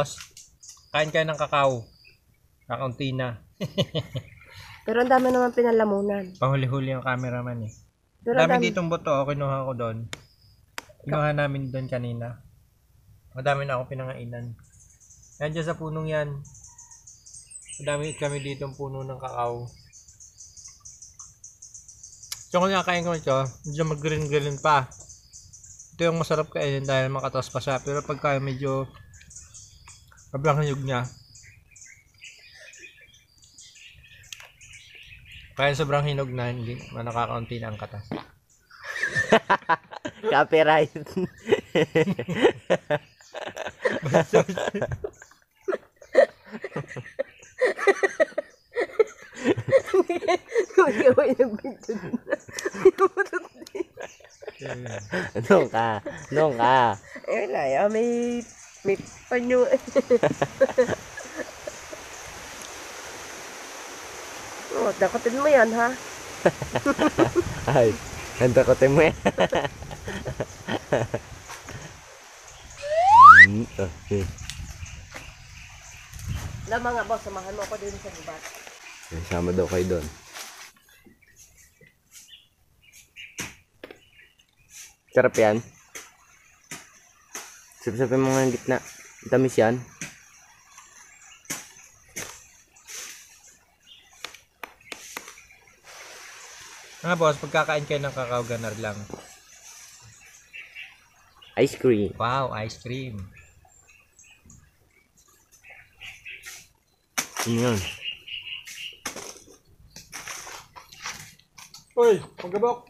boss, kain kayo ng kakao. Kakaunti na. Pero ang dami naman pinalamunan. Pahuli-huli ang cameraman eh. Pero Dami dami, ditong buto, oh, kinuha ko doon. Kinuha namin doon kanina. Madami na ako pinangainan. Yan dyan sa punong yan. Madami kami ditong puno ng kakao. So kung nakain ko ito, medyo mag-green-green pa. Ito yung masarap kainin dahil makatas pa siya. Pero pagka medyo sobrang hanyog niya. Kaya sobrang hinog na, hindi nakakaunti na ang katas. Copyright. Anong ka? Anong ka? Eh, wala. ah, may, may panyo. oh, dakotin mo yan, ha? Ay, nandakotin mo yan. Hmm, okay. Na mga boss, samahan mo ako din sa gubat. Sama daw kayo doon. Sarap yan. Sip-sipin mo nga yung gitna. Tamis yan. Mga boss, pagkakain kayo ng kakao, ganar lang. Ice cream. Wow, ice cream. Ano yun? Uy, pagabok.